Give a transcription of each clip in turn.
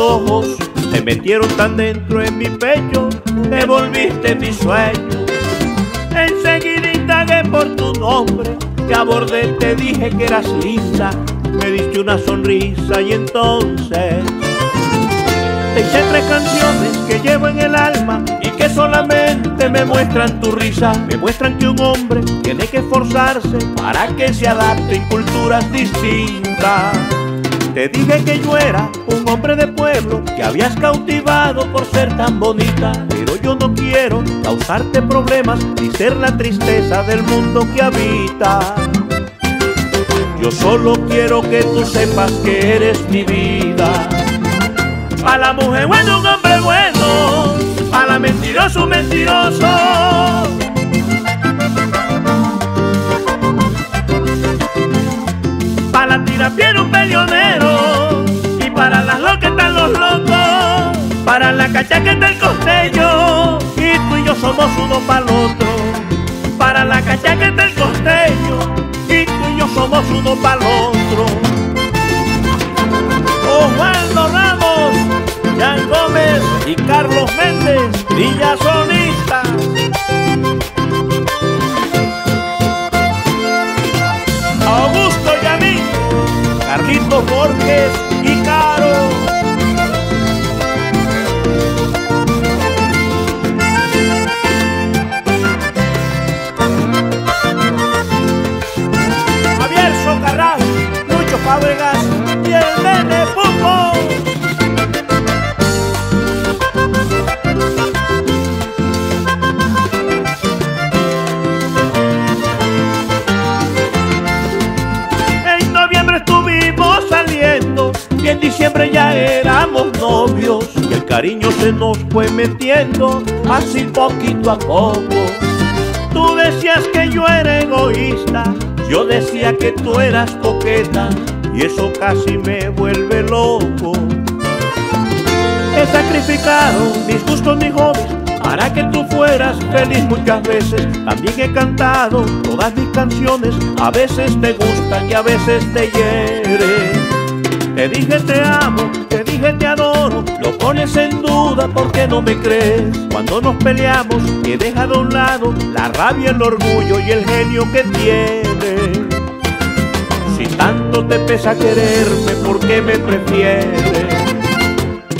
ojos se metieron tan dentro en mi pecho, devolviste mi sueño. Enseguida indagué por tu nombre, te abordé, te dije que eras linda, me diste una sonrisa y entonces te hice tres canciones que llevo en el alma y que solamente me muestran tu risa, me muestran que un hombre tiene que esforzarse para que se adapte en culturas distintas. Te dije que yo era un hombre de pueblo que habías cautivado por ser tan bonita, pero yo no quiero causarte problemas ni ser la tristeza del mundo que habita. Yo solo quiero que tú sepas que eres mi vida. A la mujer buena un hombre bueno, a la mentiroso un mentiroso. Cachaca está el costeño y tú y yo somos uno para el otro. Para la cachaca está el costeño y tú y yo somos uno para el otro. Osvaldo Ramos, Jan Gómez y Carlos Méndez, Villasonistas. Diciembre ya éramos novios. Y el cariño se nos fue metiendo así poquito a poco. Tú decías que yo era egoísta, yo decía que tú eras coqueta y eso casi me vuelve loco. He sacrificado mis gustos, mis hobbies para que tú fueras feliz muchas veces. También he cantado todas mis canciones, a veces te gustan y a veces te hieren. Te dije te amo, te dije te adoro, lo pones en duda porque no me crees. Cuando nos peleamos, que deja de un lado la rabia, el orgullo y el genio que tienes. Si tanto te pesa quererme, ¿por qué me prefieres?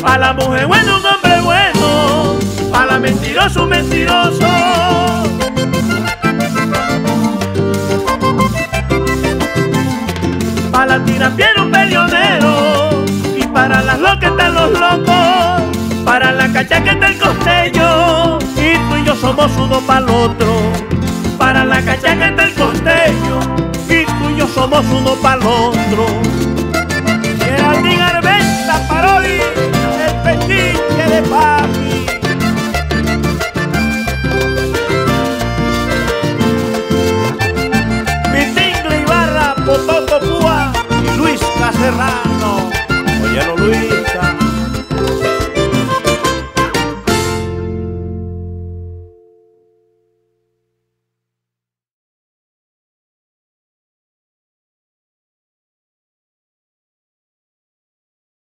A la mujer buena un hombre bueno, a la mentiroso un mentiroso. Las locas están los locos, para la cachaca está el costeño y tú y yo somos uno para el otro. Para la cachaca está el costeño y tú y yo somos uno para el otro.